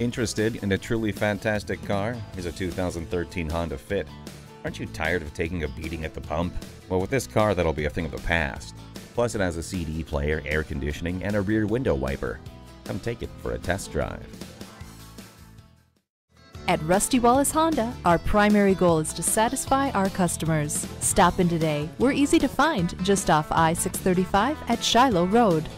Interested in a truly fantastic car? Here's a 2013 Honda Fit. Aren't you tired of taking a beating at the pump? Well, with this car, that'll be a thing of the past. Plus, it has a CD player, air conditioning, and a rear window wiper. Come take it for a test drive. At Rusty Wallis Honda, our primary goal is to satisfy our customers. Stop in today. We're easy to find just off I 635 at Shiloh Road.